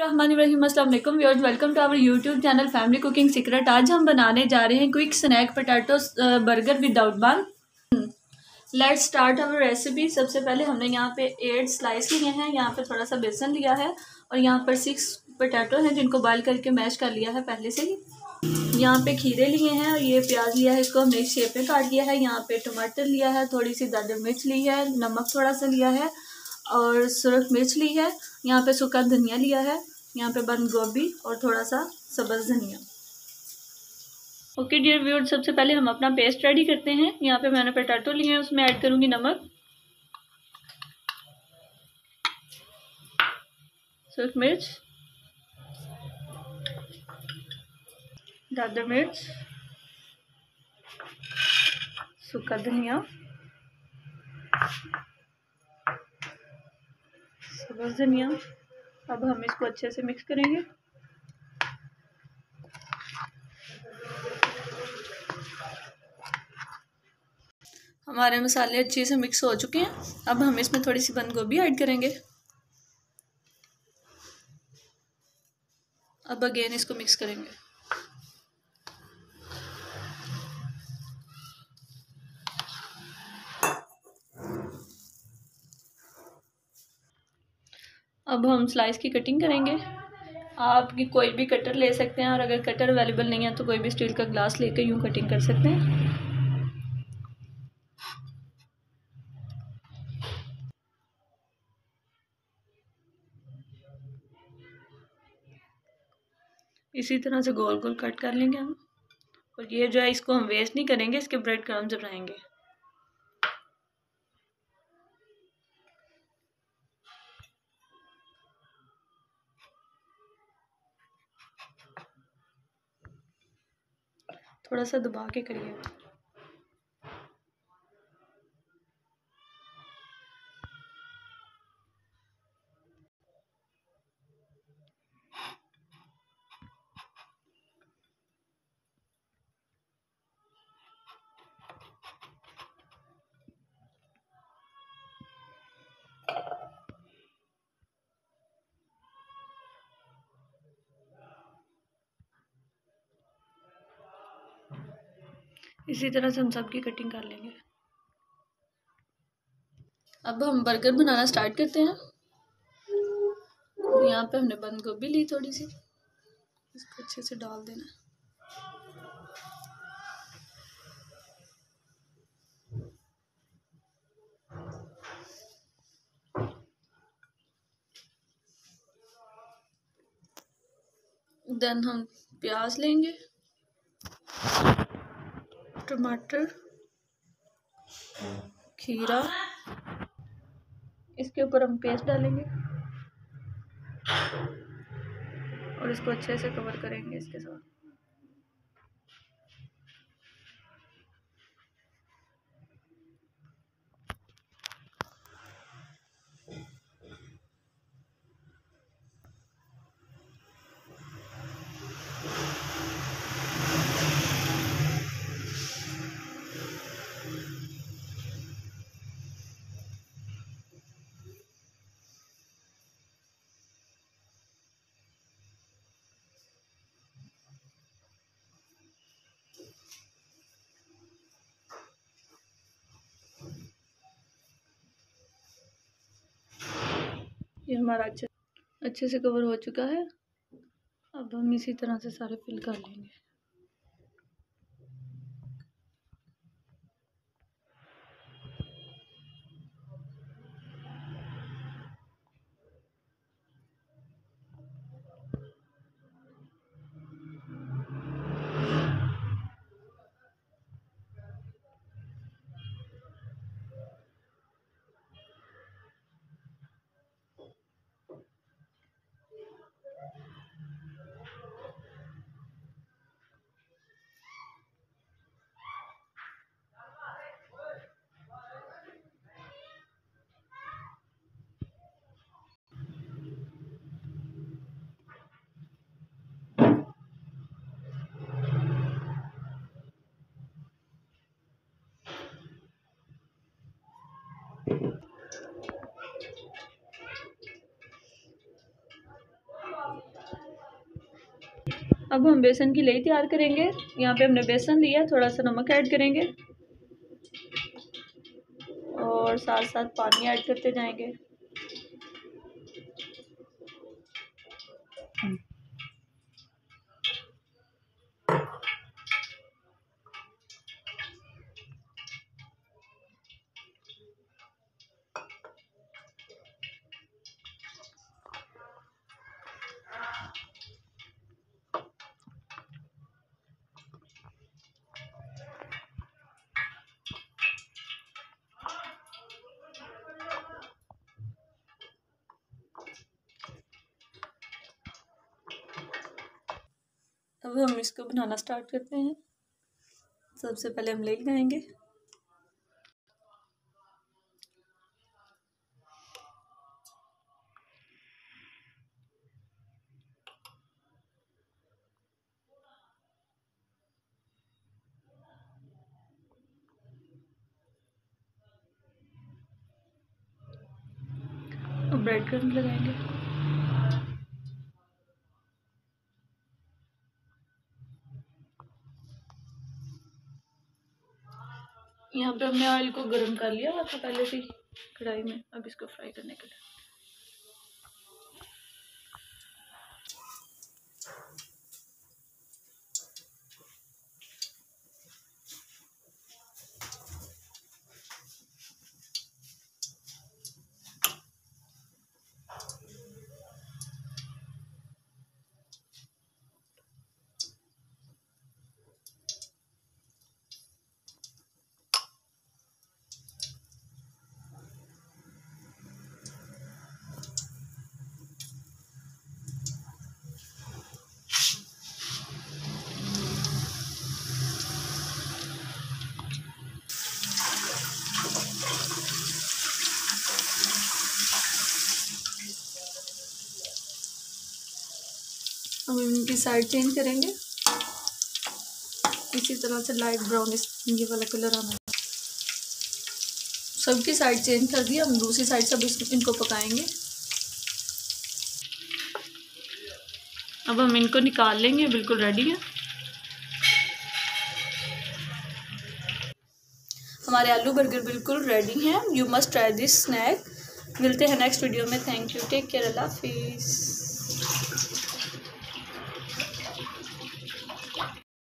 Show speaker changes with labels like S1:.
S1: अस्सलाम वालेकुम to our YouTube channel family cooking secret आज हम बनाने जा रहे हैं quick snack potato burger without bun let's start our recipe सबसे पहले हमने यहाँ पे एट स्लाइस लिए हैं। यहाँ पे थोड़ा सा बेसन लिया है और यहाँ पर सिक्स पोटैटो हैं जिनको बॉयल करके मैश कर लिया है पहले से ही। यहाँ पे खीरे लिए हैं और ये प्याज लिया है, इसको हमने शेप में काट लिया है। यहाँ पे टमाटर लिया है, थोड़ी सी दादर मिर्च ली है, नमक थोड़ा सा लिया है और सुरख मिर्च ली है, यहाँ पे सूखा धनिया लिया है, यहाँ पे बंद गोभी और थोड़ा सा सब्ज़ धनिया। ओके डियर व्यूअर सबसे पहले हम अपना पेस्ट रेडी करते हैं। यहाँ पे मैंने पटाटो लिए हैं, उसमें ऐड करूँगी नमक। सुरख मिर्च। दादर मिर्च। सूखा धनिया। सब्ज़ धनिया अब हम इसको अच्छे से मिक्स करेंगे। हमारे मसाले अच्छे से मिक्स हो चुके हैं। अब हम इसमें थोड़ी सी बंद गोभी ऐड करेंगे। अब अगेन इसको मिक्स करेंगे। अब हम स्लाइस की कटिंग करेंगे। आप कोई भी कटर ले सकते हैं और अगर कटर अवेलेबल नहीं है तो कोई भी स्टील का ग्लास लेकर यूँ कटिंग कर सकते हैं। इसी तरह से गोल गोल कट कर लेंगे हम। और ये जो है, इसको हम वेस्ट नहीं करेंगे, इसके ब्रेड क्रम्स बनाएँगे। थोड़ा सा दबा के करिए। इसी तरह से हम सब की कटिंग कर लेंगे। अब हम बर्गर बनाना स्टार्ट करते हैं। यहाँ पे हमने बंद गोभी ली थोड़ी सी इसको अच्छे से डाल देना। देन हम प्याज लेंगे। टमाटर खीरा। इसके ऊपर हम पेस्ट डालेंगे। और इसको अच्छे से कवर करेंगे इसके साथ। ये हमारा अच्छे अच्छे से कवर हो चुका है। अब हम इसी तरह से सारे फिल कर लेंगे। अब हम बेसन की लई तैयार करेंगे। यहाँ पे हमने बेसन लिया थोड़ा सा नमक ऐड करेंगे। और साथ साथ पानी ऐड करते जाएँगे। अब हम इसको बनाना स्टार्ट करते हैं। सबसे पहले हम ले लगाएँगे ब्रेड क्रम्स लगाएँगे। यहाँ पे हमने ऑयल को गर्म कर लिया था पहले से कढ़ाई में, अब इसको फ्राई करने के लिए अब इनकी साइड चेंज करेंगे। इसी तरह से लाइट ब्राउन ये वाला कलर आना। सबकी साइड चेंज कर दिया हम दूसरी साइड से अब इनको पकाएँगे। अब हम इनको निकाल लेंगे, बिल्कुल रेडी है। हमारे आलू बर्गर बिल्कुल रेडी हैं। You must try this snack मिलते हैं नेक्स्ट वीडियो में। थैंक यू टेक केयर अल्लाह हाफिज़।